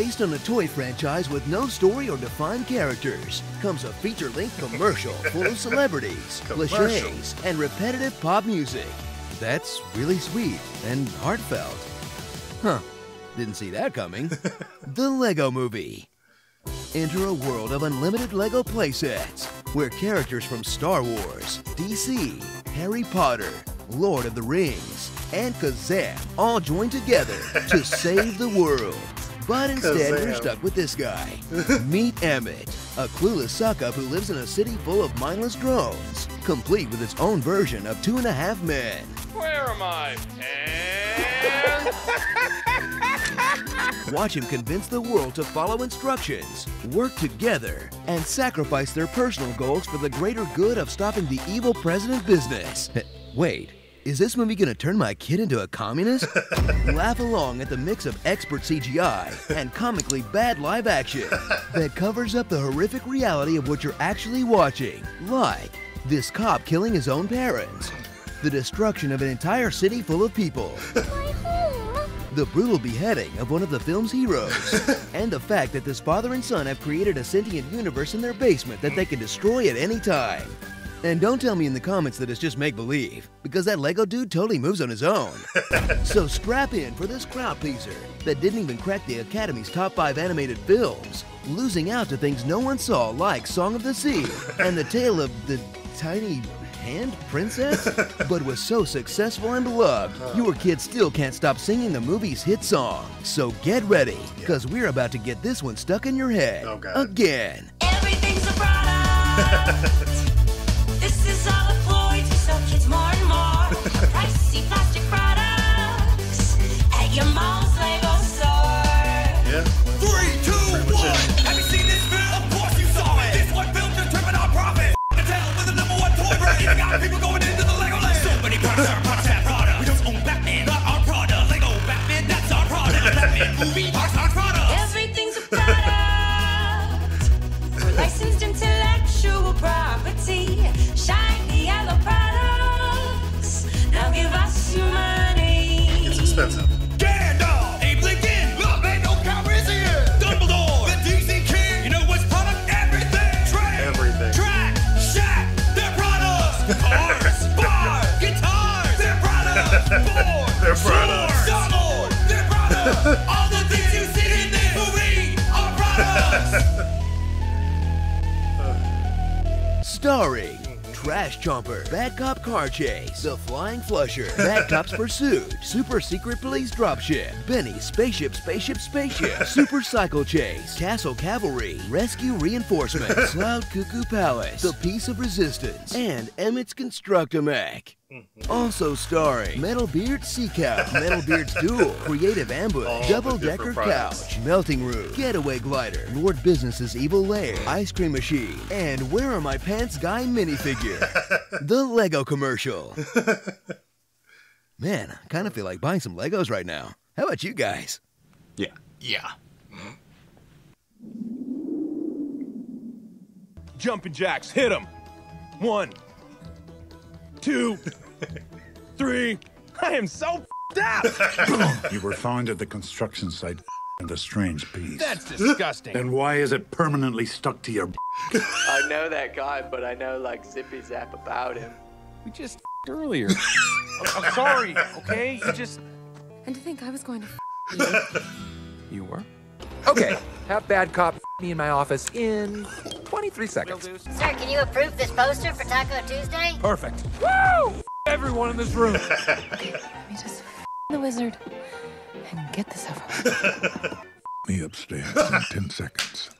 Based on a toy franchise with no story or defined characters, comes a feature-length commercial full of celebrities, cliches, and repetitive pop music. That's really sweet and heartfelt. Huh. Didn't see that coming. the Lego Movie. Enter a world of unlimited Lego playsets, where characters from Star Wars, DC, Harry Potter, Lord of the Rings, and Kazaam all join together to save the world. But instead, we're stuck with this guy. Meet Emmet, a clueless suck-up who lives in a city full of mindless drones, complete with its own version of Two and a Half Men. Where am I? pants? Watch him convince the world to follow instructions, work together, and sacrifice their personal goals for the greater good of stopping the evil president business. Wait, is this movie gonna turn my kid into a communist? Laugh along at the mix of expert CGI and comically bad live action that covers up the horrific reality of what you're actually watching. Like this cop killing his own parents, the destruction of an entire city full of people the brutal beheading of one of the film's heroes, and the fact that this father and son have created a sentient universe in their basement that they can destroy at any time. And don't tell me in the comments that it's just make believe, because that Lego dude totally moves on his own. so strap in for this crowd pleaser that didn't even crack the Academy's top five animated films, losing out to things no one saw like Song of the Sea and the tale of the tiny hand princess, but was so successful and beloved, your kids still can't stop singing the movie's hit song. So get ready, because we're about to get this one stuck in your head Oh, God. again. Everything's a product. Shiny yellow products. Now give us your money. It's expensive. Gandalf, Abe Lincoln, look, man, no Calrissian. Dumbledore, the DC King. You know what's product? Everything. Train, Everything. Track, shack, their products. Cars, bars, guitars, their products. Boards, Their swords, products. Star-Lord, their products. All the things you see in this movie are products. Starring Trash Chomper, Bad Cop Car Chase, The Flying Flusher, Bad Cops Pursuit, Super Secret Police Dropship, Benny Spaceship Spaceship Spaceship, Super Cycle Chase, Castle Cavalry, Rescue Reinforcements, Cloud Cuckoo Palace, The Piece of Resistance, and Emmet's Constructomech. Mm-hmm. Also starring Metal Beard Sea Cow, Metal Beard's Duel, Creative Ambush, All Double Decker products. Couch, Melting Room, Getaway Glider, Lord Business's Evil Lair, Ice Cream Machine, and Where Are My Pants Guy minifigure. the Lego commercial. Man, I kind of feel like buying some Legos right now. How about you guys? Yeah. Yeah. Jumping jacks, hit them. One, two, three. I am so f***ed up. You were found at the construction site and a strange piece. That's disgusting. And why is it permanently stuck to your I know that guy, but I know like zippy zap about him. We just f***ed earlier. I'm, I'm sorry, okay? You just. And to think I was going to f- you. You were? Okay, have bad cop me in my office in 23 seconds. Sir, can you approve this poster for Taco Tuesday? Perfect. Woo! Everyone in this room. Let me just f- the wizard and get this over me upstairs in 10 seconds?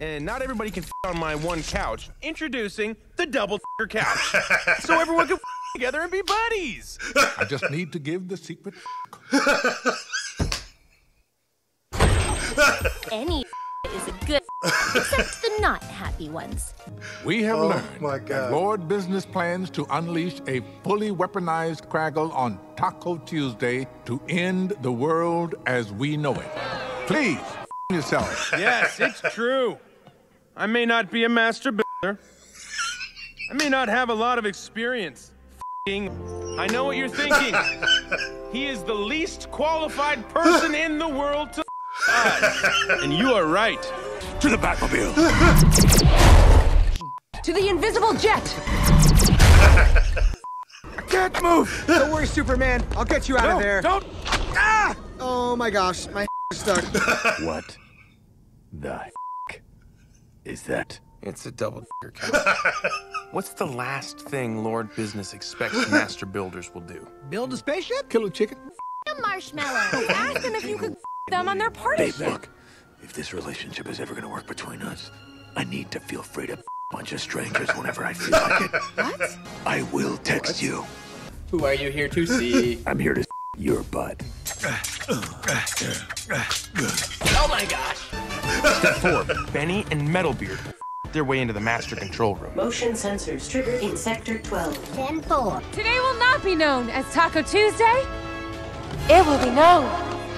And not everybody can f- on my one couch. Introducing the double f***er couch. so everyone can f- together and be buddies. I just need to give the secret. Any is a good, except the not happy ones. We have Oh learned my that Lord Business plans to unleash a fully weaponized Kragle on Taco Tuesday to end the world as we know it. Please, f- yourself. Yes, it's true. I may not be a master builder. I may not have a lot of experience. I know what you're thinking. he is the least qualified person in the world to us. And you are right. To the Batmobile. To the invisible jet! I Can't move! Don't worry, Superman. I'll get you out No, of there. don't. Ah! Oh my gosh, my is stuck. What the f- is that? It's a double f***er couch. What's the last thing Lord Business expects master builders will do? Build a spaceship? Kill a chicken? A marshmallow. Ask them if you could them on their party Babe, ship. look. If this relationship is ever gonna work between us, I need to feel free to f- a bunch of strangers whenever I feel like it. What? I will text you. Who are you here to see? I'm here to s- your butt. oh my gosh! Step four, Benny and Metalbeard their way into the master control room. Motion sensors triggered in sector 12. 10 4. Today will not be known as Taco Tuesday. It will be known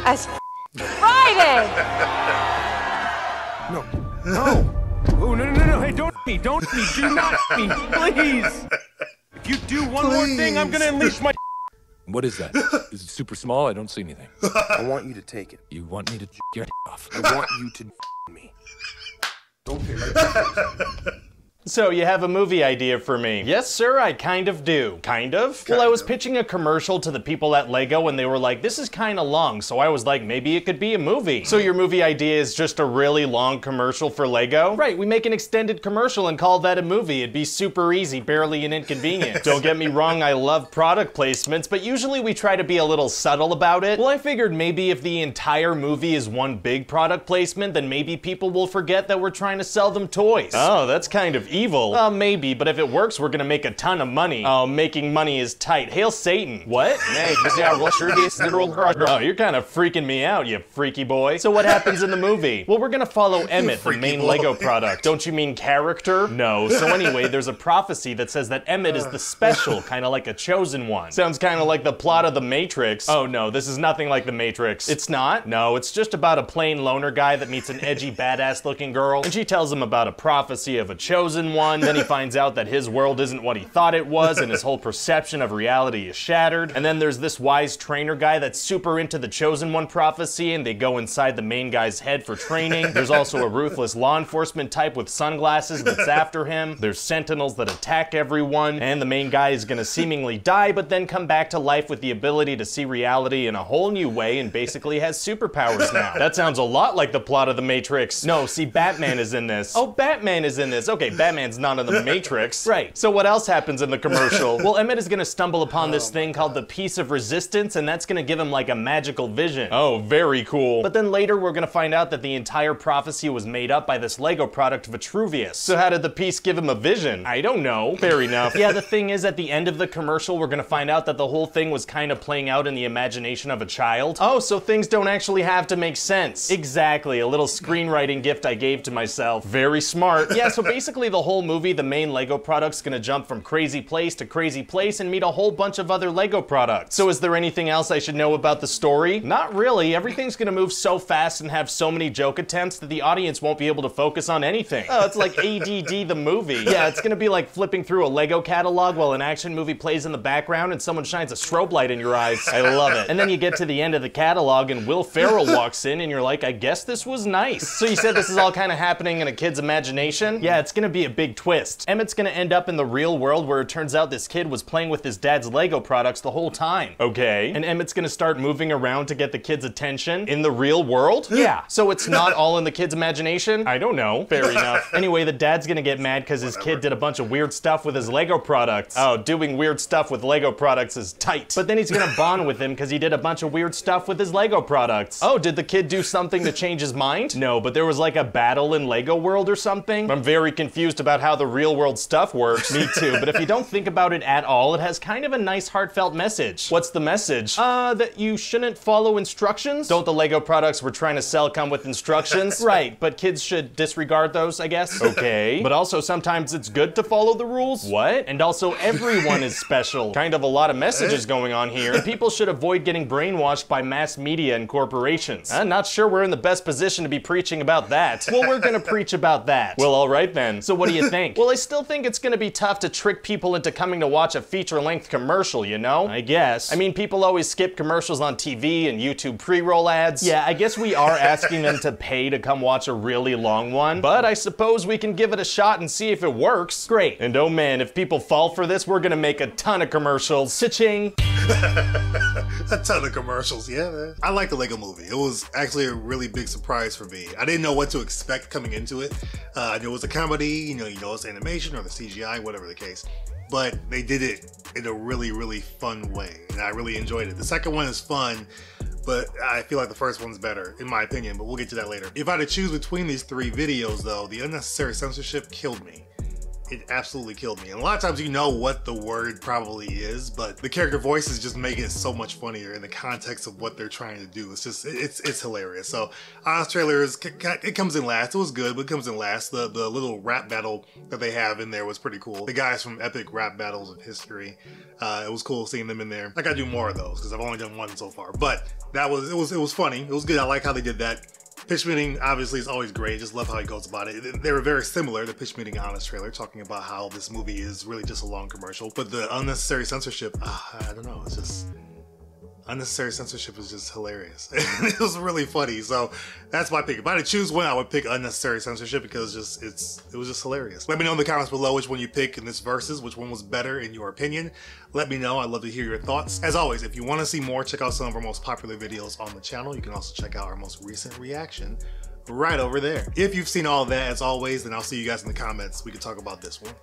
as Friday! No, no. Oh, no, no, no, no. Hey, don't me. Don't me. Do not me. Please. If you do one more thing, I'm going to unleash my. What is that? Is it super small? I don't see anything. I want you to take it. You want me to your off? I want you to me. Don't pay So you have a movie idea for me? Yes, sir, I kind of do. Kind of? well, I was pitching a commercial to the people at Lego and they were like, this is kind of long. So I was like, maybe it could be a movie. So your movie idea is just a really long commercial for Lego? Right, we make an extended commercial and call that a movie. It'd be super easy, barely an inconvenience. Don't get me wrong, I love product placements, but usually we try to be a little subtle about it. Well, I figured maybe if the entire movie is one big product placement, then maybe people will forget that we're trying to sell them toys. Oh, that's kind of evil. Uh, maybe, but if it works, we're gonna make a ton of money. Oh, making money is tight. Hail Satan. What? Hey, you see how sure Oh, you're kind of freaking me out, you freaky boy. So what happens in the movie? Well, we're gonna follow Emmet, the main boy. Lego product. Don't you mean character? No. So anyway, there's a prophecy that says that Emmet is the special, kind of like a chosen one. Sounds kind of like the plot of The Matrix. Oh no, this is nothing like The Matrix. It's not? No, it's just about a plain loner guy that meets an edgy, badass looking girl, and she tells him about a prophecy of a chosen one. Then he finds out that his world isn't what he thought it was, and his whole perception of reality is shattered. And then there's this wise trainer guy that's super into the chosen one prophecy, and they go inside the main guy's head for training. There's also a ruthless law enforcement type with sunglasses that's after him. There's sentinels that attack everyone, and the main guy is gonna seemingly die, but then come back to life with the ability to see reality in a whole new way and basically has superpowers now. That sounds a lot like the plot of The Matrix. No, see, Batman is in this. Oh, Batman is in this. Okay, Batman's not in The Matrix. Right. So what else happens in the commercial? well, Emmet is gonna stumble upon this oh thing called the Piece of Resistance, and that's gonna give him like a magical vision. Oh, very cool. But then later we're gonna find out that the entire prophecy was made up by this Lego product Vitruvius. So how did the piece give him a vision? I don't know. Fair enough. yeah, the thing is, at the end of the commercial, we're gonna find out that the whole thing was kind of playing out in the imagination of a child. Oh, so things don't actually have to make sense. Exactly, a little screenwriting gift I gave to myself. Very smart. Yeah, so basically the whole movie, the main Lego product's gonna jump from crazy place to crazy place and meet a whole bunch of other Lego products. So is there anything else I should know about the story? Not really. Everything's gonna move so fast and have so many joke attempts that the audience won't be able to focus on anything. Oh, it's like ADD the movie. Yeah, it's gonna be like flipping through a Lego catalog while an action movie plays in the background and someone shines a strobe light in your eyes. I love it. And then you get to the end of the catalog and Will Ferrell walks in and you're like, I guess this was nice. So you said this is all kind of happening in a kid's imagination? Yeah, it's gonna be a big twist. Emmet's gonna end up in the real world where it turns out this kid was playing with his dad's Lego products the whole time. Okay. And Emmet's gonna start moving around to get the kid's attention in the real world? Yeah. So it's not all in the kid's imagination? I don't know. Fair enough. Anyway, the dad's gonna get mad because his kid did a bunch of weird stuff with his Lego products. Oh, doing weird stuff with Lego products is tight. But then he's gonna bond with him because he did a bunch of weird stuff with his Lego products. Oh, did the kid do something to change his mind? No, but there was like a battle in Lego World or something. I'm very confused about how the real world stuff works. Me too. But if you don't think about it at all, it has kind of a nice heartfelt message. What's the message? Uh, that you shouldn't follow instructions? Don't the Lego products we're trying to sell come with instructions? right, but kids should disregard those, I guess. Okay. But also sometimes it's good to follow the rules. What? And also everyone is special. Kind of a lot of messages going on here. And people should avoid getting brainwashed by mass media and corporations. I'm not sure we're in the best position to be preaching about that. Well, we're gonna preach about that. Well, all right then. So what do you think? well, I still think it's gonna be tough to trick people into coming to watch a feature-length commercial, you know? I guess. I mean, people always skip commercials on TV and YouTube pre-roll ads. Yeah, I guess we are asking them to pay to come watch a really long one, but I suppose we can give it a shot and see if it works. Great. And oh man, if people fall for this, we're gonna make a ton of commercials. Cha-ching. a ton of commercials, yeah, man. I like the Lego movie. It was actually a really big surprise for me. I didn't know what to expect coming into it. Uh, I knew it was a comedy, you know, you know it's animation or the CGI, whatever the case. But they did it in a really, really fun way, and I really enjoyed it. The second one is fun, but I feel like the first one's better, in my opinion, but we'll get to that later. If I had to choose between these three videos, though, the unnecessary censorship killed me it absolutely killed me. And a lot of times you know what the word probably is, but the character voices just make it so much funnier in the context of what they're trying to do. It's just it's it's hilarious. So honest is, it comes in last. It was good, but it comes in last. The the little rap battle that they have in there was pretty cool. The guys from Epic Rap Battles of History. Uh, it was cool seeing them in there. I gotta do more of those because I've only done one so far. But that was it was it was funny. It was good. I like how they did that. Pitch meeting obviously is always great. Just love how he goes about it. They were very similar. The pitch meeting honest trailer talking about how this movie is really just a long commercial, but the unnecessary censorship, uh, I don't know. It's just unnecessary censorship is just hilarious. it was really funny. So that's my pick. If I had to choose one, I would pick unnecessary censorship because just it's it was just hilarious. Let me know in the comments below which one you pick in this versus, which one was better in your opinion. Let me know. I'd love to hear your thoughts. As always, if you want to see more, check out some of our most popular videos on the channel. You can also check out our most recent reaction right over there. If you've seen all that, as always, then I'll see you guys in the comments. We can talk about this one.